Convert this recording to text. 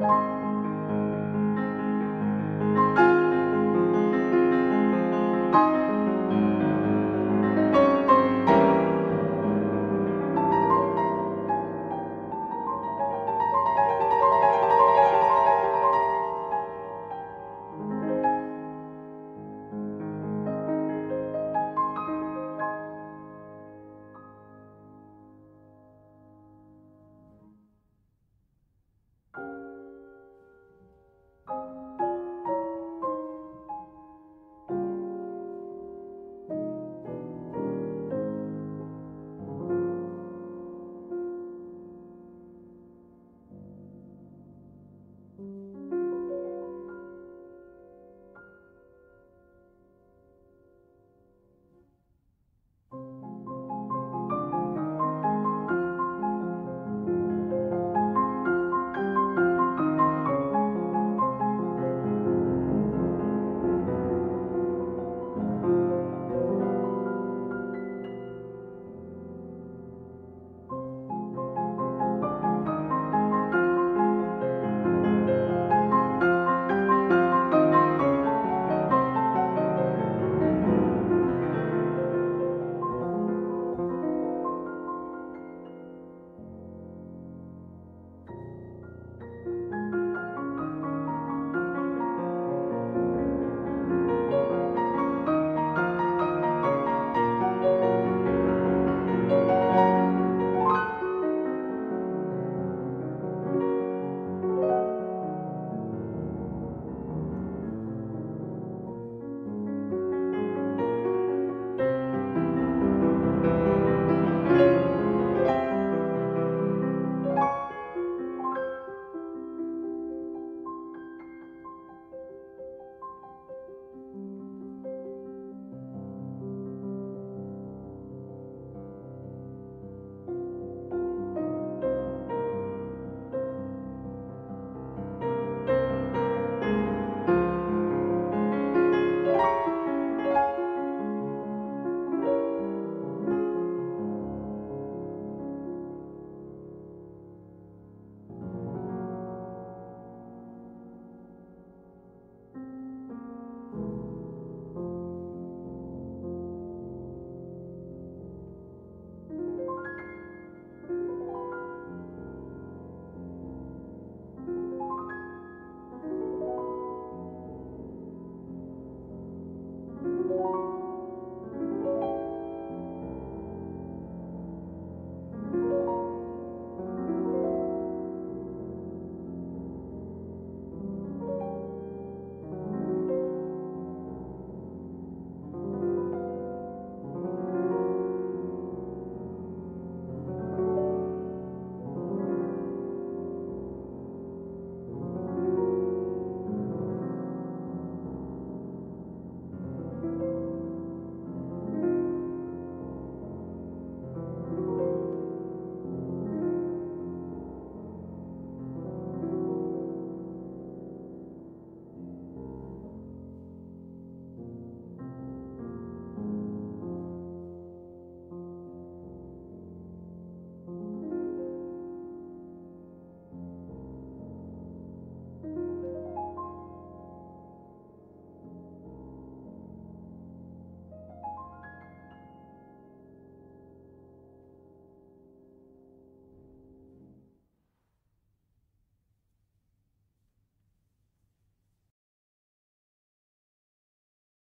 Bye.